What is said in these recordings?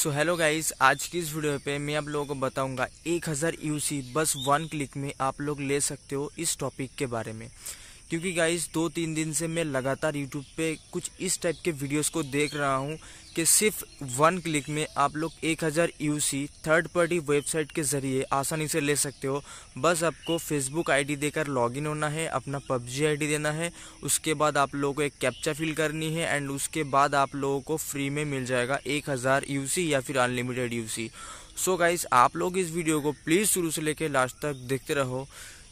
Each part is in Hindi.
सो हेलो गाइस आज की इस वीडियो पे मैं आप लोगों को बताऊँगा 1000 यूसी बस वन क्लिक में आप लोग ले सकते हो इस टॉपिक के बारे में। क्योंकि गाइस दो तीन दिन से मैं लगातार यूट्यूब पे कुछ इस टाइप के वीडियोस को देख रहा हूँ कि सिर्फ़ वन क्लिक में आप लोग 1000 यूसी थर्ड पार्टी वेबसाइट के ज़रिए आसानी से ले सकते हो। बस आपको फेसबुक आईडी देकर लॉगिन होना है, अपना पबजी आईडी देना है, उसके बाद आप लोगों को एक कैप्चा फिल करनी है एंड उसके बाद आप लोगों को फ्री में मिल जाएगा 1000 यूसी या फिर अनलिमिटेड यूसी सो गाइज़ आप लोग इस वीडियो को प्लीज़ शुरू से लेकर लास्ट तक देखते रहो।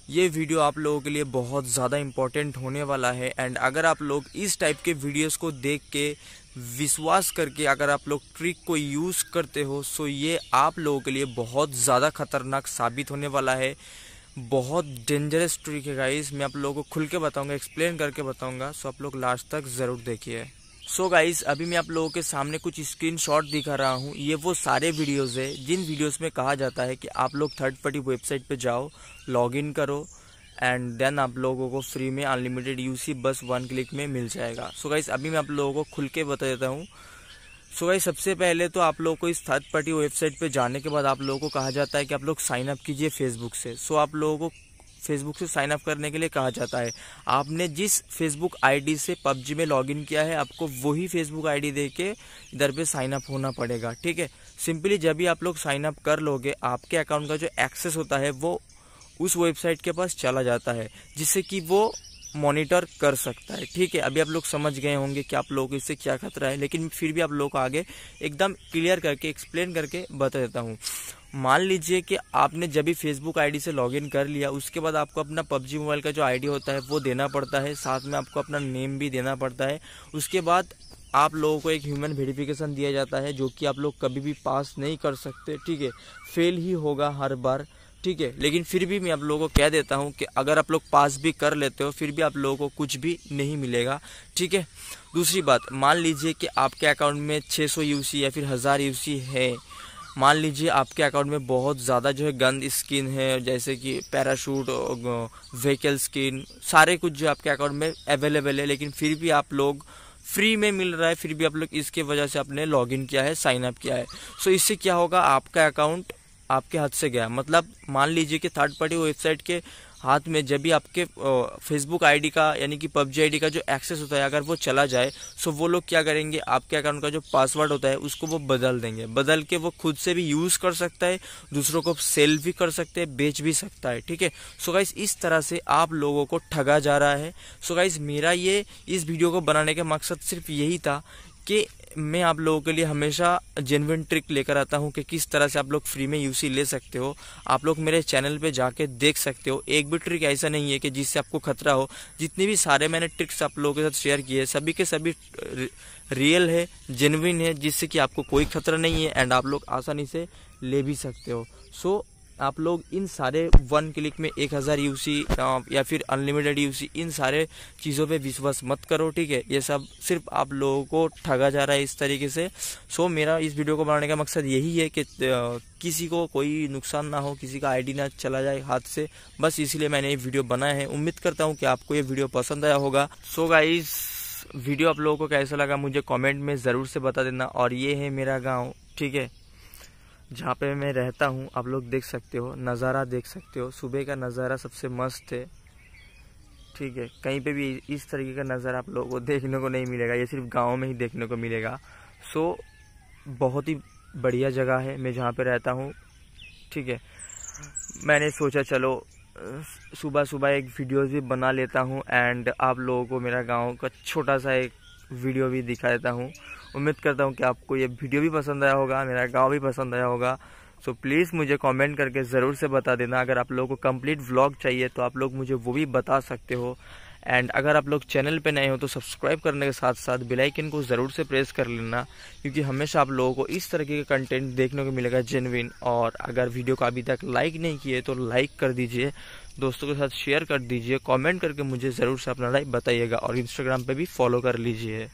ये वीडियो आप लोगों के लिए बहुत ज़्यादा इम्पोर्टेंट होने वाला है एंड अगर आप लोग इस टाइप के वीडियोस को देख के विश्वास करके अगर आप लोग ट्रिक को यूज़ करते हो सो ये आप लोगों के लिए बहुत ज़्यादा खतरनाक साबित होने वाला है। बहुत डेंजरस ट्रिक है गाइस मैं आप लोगों को खुल के बताऊँगा एक्सप्लेन करके बताऊँगा सो आप लोग लास्ट तक ज़रूर देखिए। सो so गाइस अभी मैं आप लोगों के सामने कुछ स्क्रीनशॉट दिखा रहा हूँ। ये वो सारे वीडियोस है, जिन वीडियोस में कहा जाता है कि आप लोग थर्ड पार्टी वेबसाइट पे जाओ लॉगिन करो एंड देन आप लोगों को फ्री में अनलिमिटेड यूसी बस वन क्लिक में मिल जाएगा। सो so गाइस अभी मैं आप लोगों को खुल के बता देता हूँ। सो so सबसे पहले तो आप लोगों को इस थर्ड पार्टी वेबसाइट पे जाने के बाद आप लोगों को कहा जाता है कि आप लोग साइन अप कीजिए फेसबुक से सो। So आप लोगों को फेसबुक से साइन अप करने के लिए कहा जाता है। आपने जिस फेसबुक आईडी से पबजी में लॉगिन किया है, आपको वही फेसबुक आईडी दे के इधर पे साइन अप होना पड़ेगा, ठीक है? सिंपली जब भी आप लोग साइन अप कर लोगे, आपके अकाउंट का जो एक्सेस होता है, वो उस वेबसाइट के पास चला जाता है, जिससे कि वो मॉनिटर कर सकता है, ठीक है? अभी आप लोग समझ गए होंगे कि आप लोगों इससे क्या खतरा है, लेकिन फिर भी आप लोगों को आगे एकदम क्लियर करके एक्सप्लेन करके बता देता हूँ। मान लीजिए कि आपने जब भी फेसबुक आईडी से लॉगिन कर लिया, उसके बाद आपको अपना पबजी मोबाइल का जो आईडी होता है, वो देना पड़ता है। साथ में आपको अपना नेम भी देना पड़ता है। उसके बाद आप लोगों को एक ह्यूमन वेरिफिकेशन दिया जाता है, जो कि आप लोग कभी भी पास नहीं कर सकते, ठीक है? फेल ही होगा हर बार, ठीक है? लेकिन फिर भी मैं आप लोगों को कह देता हूँ कि अगर आप लोग पास भी कर लेते हो, फिर भी आप लोगों को कुछ भी नहीं मिलेगा, ठीक है? दूसरी बात, मान लीजिए कि आपके अकाउंट में 600 यूसी या फिर हज़ार यूसी है मान लीजिए आपके अकाउंट में बहुत ज़्यादा जो है गंद स्किन है, जैसे कि पैराशूट व्हीकल स्किन सारे कुछ जो आपके अकाउंट में अवेलेबल है, लेकिन फिर भी आप लोग फ्री में मिल रहा है, फिर भी आप लोग इसके वजह से आपने लॉगिन किया है साइन अप किया है। सो इससे क्या होगा? आपका अकाउंट आपके हाथ से गया। मतलब मान लीजिए कि थर्ड पार्टी वेबसाइट के हाथ में जब भी आपके फेसबुक आईडी का, यानी कि पबजी आईडी का जो एक्सेस होता है, अगर वो चला जाए सो वो लोग क्या करेंगे? आपके अकाउंट का जो पासवर्ड होता है, उसको वो बदल देंगे। बदल के वो खुद से भी यूज़ कर सकता है, दूसरों को सेल भी कर सकते हैं, बेच भी सकता है, ठीक है? सो गाइस इस तरह से आप लोगों को ठगा जा रहा है। सो गाइस मेरा ये, इस वीडियो को बनाने का मकसद सिर्फ़ यही था कि मैं आप लोगों के लिए हमेशा जेनविन ट्रिक लेकर आता हूँ कि किस तरह से आप लोग फ्री में यूसी ले सकते हो। आप लोग मेरे चैनल पे जाके देख सकते हो। एक भी ट्रिक ऐसा नहीं है कि जिससे आपको खतरा हो। जितने भी सारे मैंने ट्रिक्स आप लोगों के साथ शेयर किए हैं सभी के सभी रियल है जेनविन है जिससे कि आपको कोई खतरा नहीं है एंड आप लोग आसानी से ले भी सकते हो। सो so, आप लोग इन सारे वन क्लिक में एक हज़ार यूसी या फिर अनलिमिटेड यूसी इन सारे चीज़ों पे विश्वास मत करो, ठीक है? ये सब सिर्फ़ आप लोगों को ठगा जा रहा है इस तरीके से। सो मेरा इस वीडियो को बनाने का मकसद यही है कि किसी को कोई नुकसान ना हो, किसी का आईडी ना चला जाए हाथ से। बस इसीलिए मैंने ये वीडियो बनाया है। उम्मीद करता हूँ कि आपको ये वीडियो पसंद आया होगा। सो गाइस वीडियो आप लोगों को कैसा लगा मुझे कमेंट में ज़रूर से बता देना। और ये है मेरा गाँव, ठीक है? जहाँ पे मैं रहता हूँ, आप लोग देख सकते हो, नज़ारा देख सकते हो। सुबह का नज़ारा सबसे मस्त है। ठीक है, कहीं पे भी इस तरीके का नज़ारा आप लोगों को देखने को नहीं मिलेगा, ये सिर्फ़ गाँव में ही देखने को मिलेगा। सो, बहुत ही बढ़िया जगह है, मैं जहाँ पे रहता हूँ। ठीक है, मैंने सोचा चलो सुबह सुबह एक वीडियोस भी बना लेता हूँ, एंड आप लोगों को मेरा गाँव का छोटा सा एक वीडियो भी दिखा देता हूँ। उम्मीद करता हूँ कि आपको ये वीडियो भी पसंद आया होगा, मेरा गाँव भी पसंद आया होगा। सो प्लीज़ मुझे कमेंट करके ज़रूर से बता देना। अगर आप लोगों को कंप्लीट व्लॉग चाहिए तो आप लोग मुझे वो भी बता सकते हो। एंड अगर आप लोग चैनल पे नए हो तो सब्सक्राइब करने के साथ साथ बेलाइकन को ज़रूर से प्रेस कर लेना। क्योंकि हमेशा आप लोगों को इस तरीके का कंटेंट देखने को मिलेगा जेनविन और अगर वीडियो को अभी तक लाइक नहीं किए तो लाइक कर दीजिए। दोस्तों के साथ शेयर कर दीजिए कमेंट करके मुझे ज़रूर से अपना राय बताइएगा और इंस्टाग्राम पे भी फॉलो कर लीजिए।